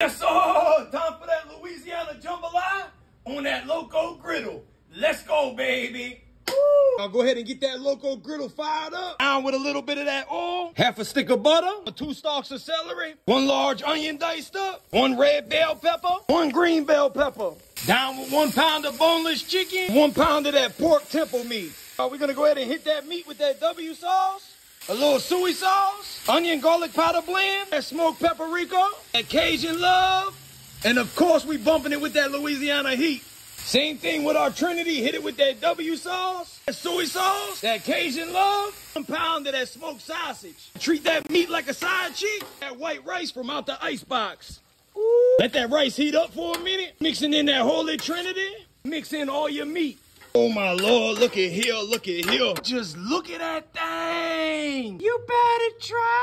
Yes, sir. Time for that Louisiana jambalaya on that loco griddle. Let's go, baby. I'll go ahead and get that loco griddle fired up. Down with a little bit of that oil, half a stick of butter, two stalks of celery, one large onion diced up, one red bell pepper, one green bell pepper. Down with one pound of boneless chicken, one pound of that pork temple meat. Are we gonna go ahead and hit that meat with that W sauce? A little soy sauce, onion garlic powder blend, that smoked paprika, that Cajun love, and of course we bumping it with that Louisiana heat. Same thing with our Trinity. Hit it with that W sauce, that soy sauce, that Cajun love, one pound of that smoked sausage. Treat that meat like a side chick. That white rice from out the ice box. Ooh. Let that rice heat up for a minute. Mixing in that Holy Trinity. Mix in all your meat. Oh my lord, look at here, look at here. Just look at that thing. You better try.